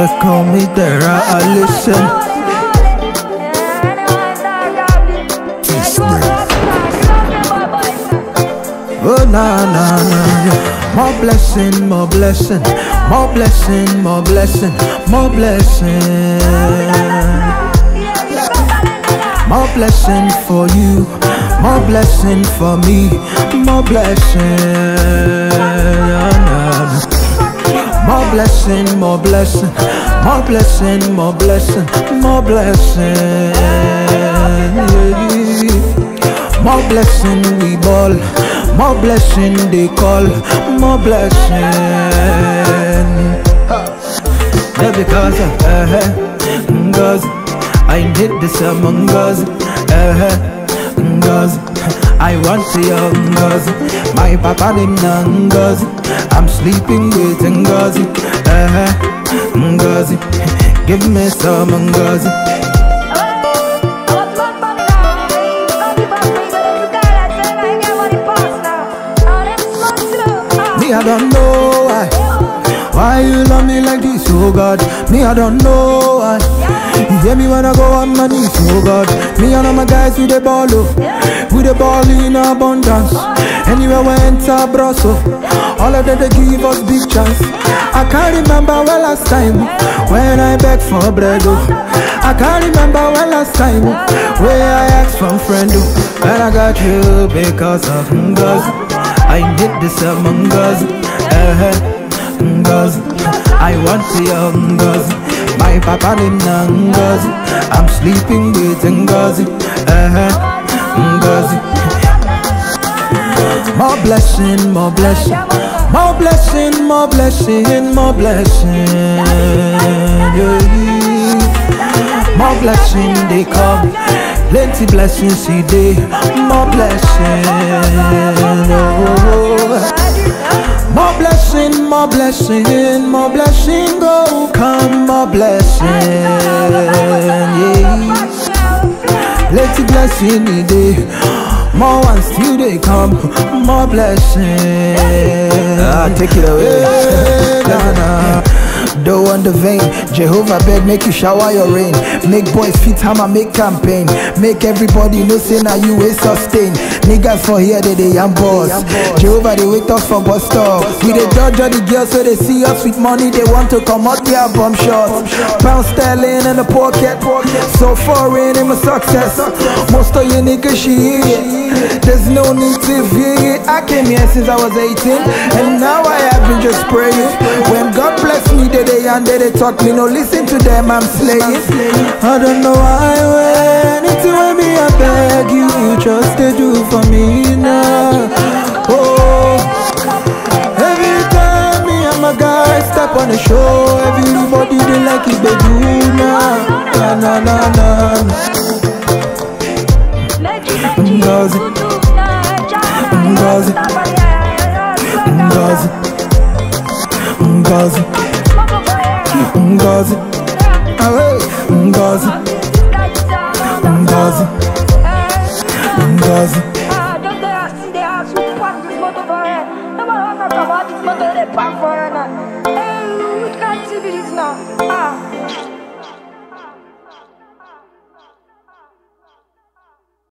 They call me Dara, I listen. Oh na na na. More blessing, more blessing, more blessing, more blessing, more blessing. More blessing for you, more blessing for me, more blessing. More blessing, more blessing, more blessing, more blessing, more blessing. More blessing we ball, more blessing they call, more blessing. Yeah, because uh, Ngozi, I need this among Ngozi, uh, Ngozi. I want young Ngozi, my papa named Ngozi. I'm sleeping with Ngozi, uh, Ngozi. Give me some Ngozi. Me, I don't know why. Why you love me like this, oh God? Me, I don't know why. Hear me when I go on my knees, oh God. Me and all my guys with the ball, oh. With the ball in abundance. Anywhere we enter, bro, so all of them they give us big chance. I can't remember well last time when I begged for bread, oh. I can't remember when last time where I asked from friend, oh. And I got you because of Ngozi. I did this among us, uh, Ngozi. I want young Ngozi. My papa named Ngozi. I'm sleeping with Ngozi, uh, Ngozi. More blessing, more blessing, more blessing, more blessing, more blessing. Yeah. More blessing they come, plenty blessings see day. More blessing, oh. more blessing, more blessing, more blessing go come, more blessing, yeah. Plenty blessing in day, more ones still they come, more blessing. Ah, take it away. Yeah, nah. On the vein, Jehovah beg make you shower your rain. Make boys fit hammer, make campaign. Make everybody know say now you will sustain. Niggas for here they they young boss. Jehovah they wait us for bus stop. We they judge all the girls so they see us with money. They want to come out their bum shots. Pound sterling in the pocket. So foreign in my success. Most of you niggas shit. There's no need to fear it. I came here since I was 18, and now I have been just praying. When God bless me, they they and they, they talk me. No listen to them, I'm slaying. I don't know why when it's when me I beg you, you just to do for me now. Oh, every time me and my guys step on the show, everybody they like it, they do now. Na na na na. na. Ngozi Ngozi Ngozi Ngozi Pra fora, né? Eu nunca te isso, não. Ah.